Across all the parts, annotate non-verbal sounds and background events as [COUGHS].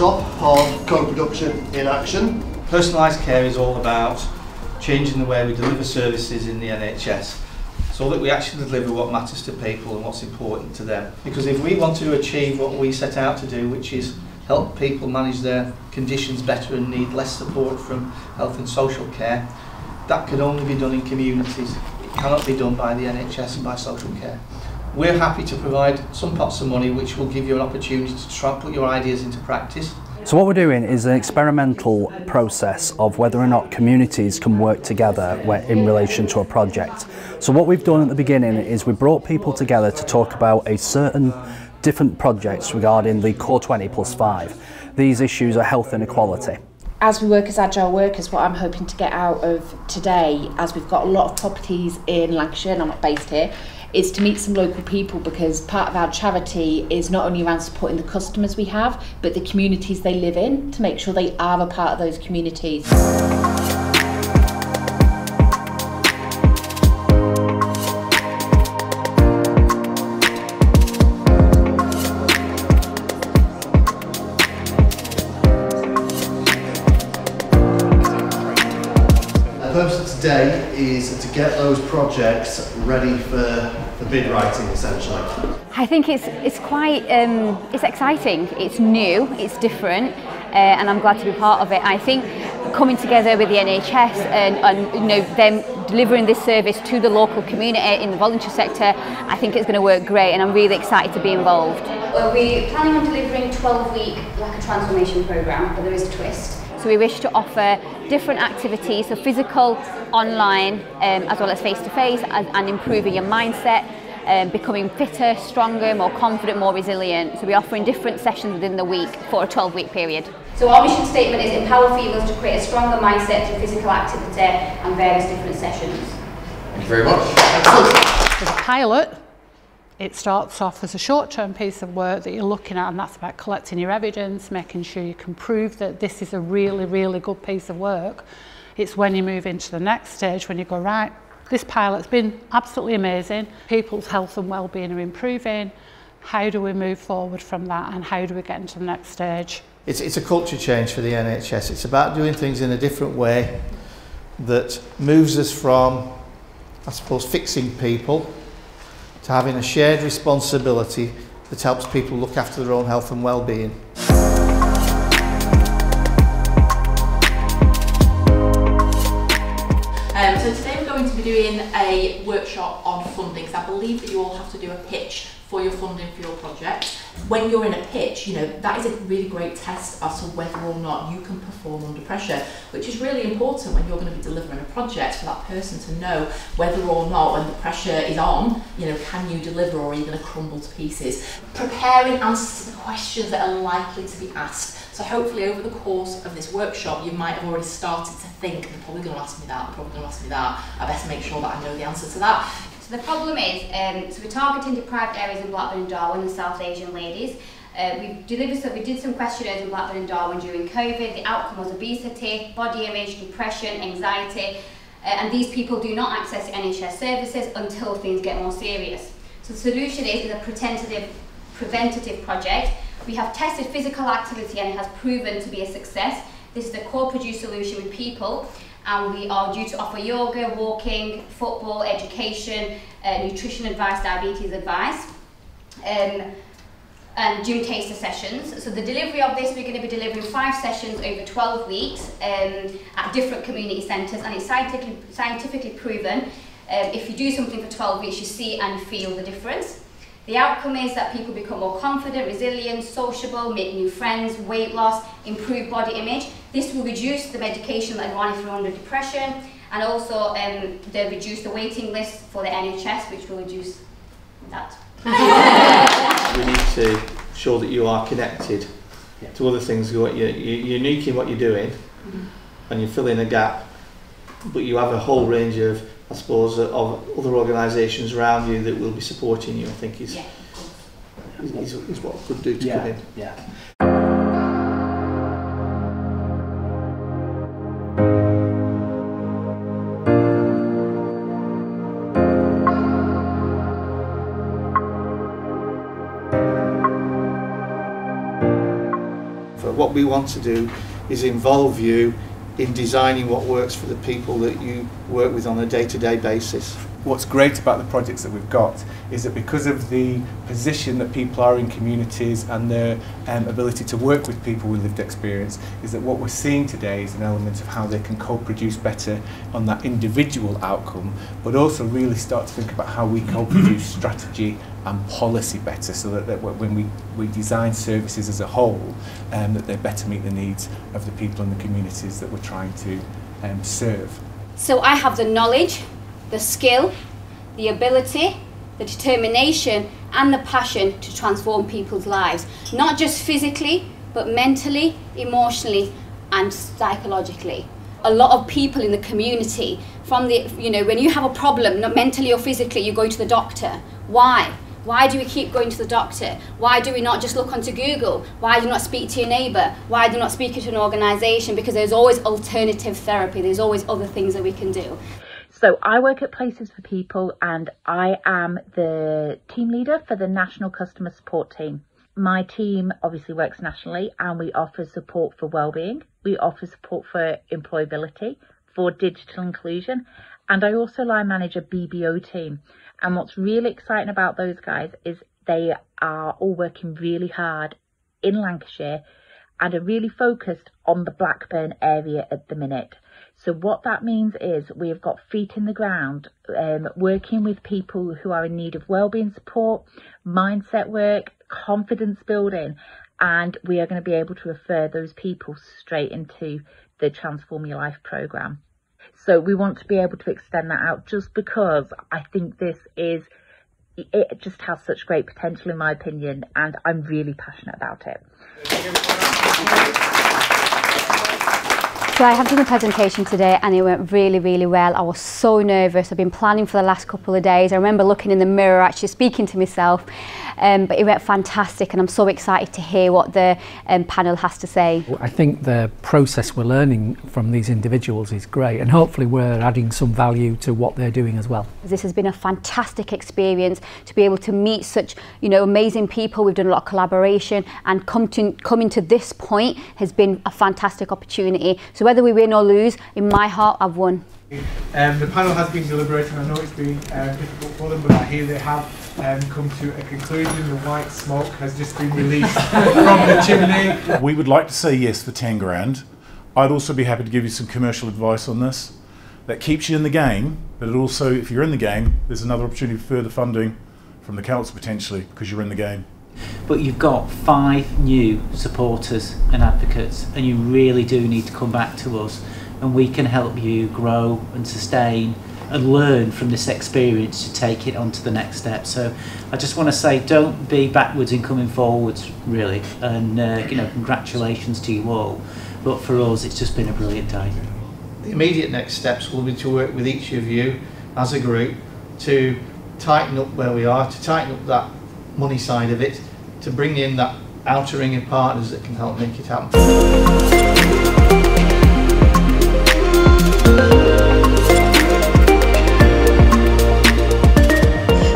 workshop of co-production in action. Personalised care is all about changing the way we deliver services in the NHS so that we actually deliver what matters to people and what's important to them. Because if we want to achieve what we set out to do, which is help people manage their conditions better and need less support from health and social care, that can only be done in communities. It cannot be done by the NHS and by social care. We're happy to provide some pots of money which will give you an opportunity to try and put your ideas into practice. So what we're doing is an experimental process of whether or not communities can work together in relation to a project. So what we've done at the beginning is we brought people together to talk about a certain different projects regarding the Core 20 plus 5. These issues are health inequality. As we work as agile workers, what I'm hoping to get out of today, as we've got a lot of properties in Lancashire, and I'm not based here, is to meet some local people because part of our charity is not only around supporting the customers we have, but the communities they live in to make sure they are a part of those communities. Our purpose today is to get those projects ready for, for bid writing essentially? I think it's, it's quite, um, it's exciting, it's new, it's different uh, and I'm glad to be part of it. I think coming together with the NHS and, and you know them delivering this service to the local community in the voluntary sector, I think it's going to work great and I'm really excited to be involved. Well, we're planning on delivering 12 week like a transformation programme, but there is a twist. So we wish to offer different activities, so physical, online, um, as well as face-to-face, -face, and improving your mindset, um, becoming fitter, stronger, more confident, more resilient. So we're offering different sessions within the week for a 12-week period. So our mission statement is empower females to create a stronger mindset through physical activity and various different sessions. Thank you very much. As a pilot, it starts off as a short-term piece of work that you're looking at and that's about collecting your evidence, making sure you can prove that this is a really, really good piece of work. It's when you move into the next stage when you go, right, this pilot's been absolutely amazing. People's health and well-being are improving. How do we move forward from that and how do we get into the next stage? It's, it's a culture change for the NHS. It's about doing things in a different way that moves us from, I suppose, fixing people to having a shared responsibility that helps people look after their own health and well-being. Um, so today we're going to be doing a workshop on funding because I believe that you all have to do a pitch for your funding for your project. When you're in a pitch, you know, that is a really great test as to whether or not you can perform under pressure, which is really important when you're going to be delivering a project for that person to know whether or not when the pressure is on, you know, can you deliver or are you going to crumble to pieces. Preparing answers to the questions that are likely to be asked. So hopefully over the course of this workshop, you might have already started to think, they're probably going to ask me that, they're probably going to ask me that, I best make sure that I know the answer to that. So the problem is, um, so we're targeting deprived areas in Blackburn and Darwen and South Asian ladies. Uh, we delivered so we did some questionnaires in Blackburn and Darwen during COVID. The outcome was obesity, body image, depression, anxiety, uh, and these people do not access NHS services until things get more serious. So the solution is, is a preventative, preventative project. We have tested physical activity and it has proven to be a success. This is a co-produced solution with people and we are due to offer yoga, walking, football, education, uh, nutrition advice, diabetes advice, um, and gym taster sessions. So the delivery of this, we're going to be delivering five sessions over 12 weeks um, at different community centres, and it's scientifically, scientifically proven. Um, if you do something for 12 weeks, you see and feel the difference. The outcome is that people become more confident, resilient, sociable, make new friends, weight loss, improve body image. This will reduce the medication that one if you're under depression and also um, they reduce the waiting list for the NHS which will reduce that. [LAUGHS] we need to show that you are connected yeah. to other things. You're, you're, you're unique in what you're doing mm -hmm. and you're filling a gap but you have a whole range of I suppose, uh, of other organisations around you that will be supporting you, I think is, yeah, is, is, is what could do to yeah, come in. Yeah. But what we want to do is involve you in designing what works for the people that you work with on a day-to-day -day basis. What's great about the projects that we've got is that because of the position that people are in communities and their um, ability to work with people with lived experience, is that what we're seeing today is an element of how they can co-produce better on that individual outcome, but also really start to think about how we co-produce [COUGHS] strategy and policy better so that, that when we, we design services as a whole, um, that they better meet the needs of the people and the communities that we're trying to um, serve. So I have the knowledge, the skill, the ability, the determination and the passion to transform people's lives, not just physically, but mentally, emotionally and psychologically. A lot of people in the community, from the, you know, when you have a problem, not mentally or physically, you go to the doctor. Why? Why do we keep going to the doctor? Why do we not just look onto Google? Why do you not speak to your neighbour? Why do you not speak to an organisation? Because there's always alternative therapy, there's always other things that we can do. So I work at Places for People and I am the team leader for the National Customer Support Team. My team obviously works nationally and we offer support for wellbeing. We offer support for employability, for digital inclusion, and I also line manage a BBO team. And what's really exciting about those guys is they are all working really hard in Lancashire and are really focused on the Blackburn area at the minute. So what that means is we have got feet in the ground, um, working with people who are in need of wellbeing support, mindset work, confidence building, and we are going to be able to refer those people straight into the Transform Your Life program. So we want to be able to extend that out just because I think this is it just has such great potential in my opinion and I'm really passionate about it. So I have done a presentation today and it went really, really well. I was so nervous. I've been planning for the last couple of days. I remember looking in the mirror, actually speaking to myself, um, but it went fantastic and I'm so excited to hear what the um, panel has to say. I think the process we're learning from these individuals is great and hopefully we're adding some value to what they're doing as well. This has been a fantastic experience to be able to meet such you know amazing people. We've done a lot of collaboration and come to, coming to this point has been a fantastic opportunity. So whether we win or lose, in my heart I've won. Um, the panel has been deliberating. I know it's been um, difficult for them, but I hear they have um, come to a conclusion. The white smoke has just been released [LAUGHS] from the chimney. We would like to say yes for 10 grand. I'd also be happy to give you some commercial advice on this. That keeps you in the game, but it also, if you're in the game, there's another opportunity for further funding from the council potentially because you're in the game. But you've got five new supporters and advocates, and you really do need to come back to us and we can help you grow and sustain and learn from this experience to take it on to the next step. So I just want to say don't be backwards in coming forwards really and uh, you know congratulations to you all but for us it's just been a brilliant day. The immediate next steps will be to work with each of you as a group to tighten up where we are, to tighten up that money side of it, to bring in that outer ring of partners that can help make it happen.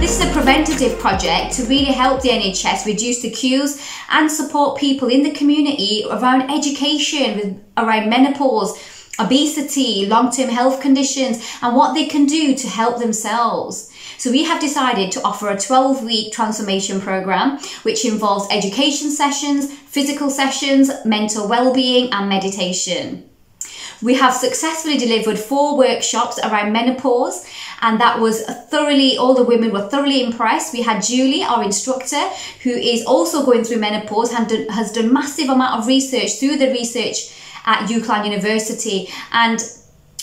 This is a preventative project to really help the NHS reduce the queues and support people in the community around education, around menopause, obesity, long-term health conditions and what they can do to help themselves. So we have decided to offer a 12 week transformation program, which involves education sessions, physical sessions, mental well-being and meditation. We have successfully delivered four workshops around menopause and that was thoroughly, all the women were thoroughly impressed. We had Julie, our instructor, who is also going through menopause and has done massive amount of research through the research at UCLan University and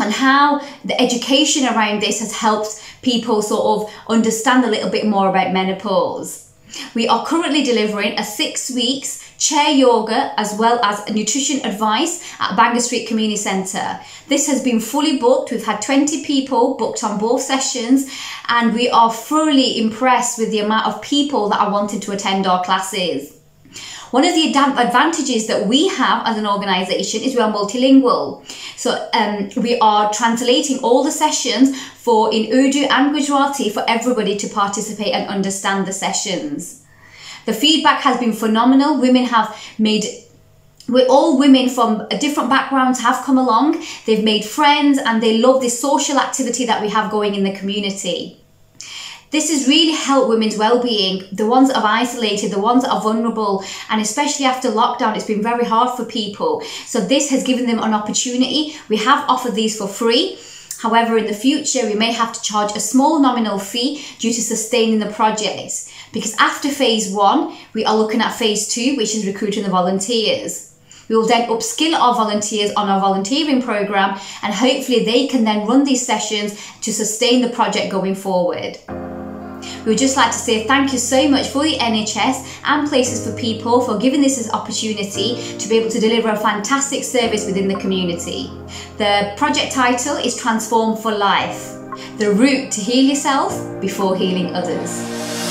and how the education around this has helped people sort of understand a little bit more about menopause. We are currently delivering a six weeks chair yoga as well as nutrition advice at Bangor Street Community Centre. This has been fully booked. We've had 20 people booked on both sessions and we are thoroughly impressed with the amount of people that are wanting to attend our classes. One of the advantages that we have as an organisation is we are multilingual. So um, we are translating all the sessions for in Urdu and Gujarati for everybody to participate and understand the sessions. The feedback has been phenomenal. Women have made we're all women from different backgrounds have come along they've made friends and they love this social activity that we have going in the community this has really helped women's well-being the ones that are isolated the ones that are vulnerable and especially after lockdown it's been very hard for people so this has given them an opportunity we have offered these for free However, in the future, we may have to charge a small nominal fee due to sustaining the projects. Because after phase one, we are looking at phase two, which is recruiting the volunteers. We will then upskill our volunteers on our volunteering program and hopefully they can then run these sessions to sustain the project going forward. We would just like to say thank you so much for the NHS and Places for People for giving this an opportunity to be able to deliver a fantastic service within the community. The project title is Transform for Life, the route to heal yourself before healing others.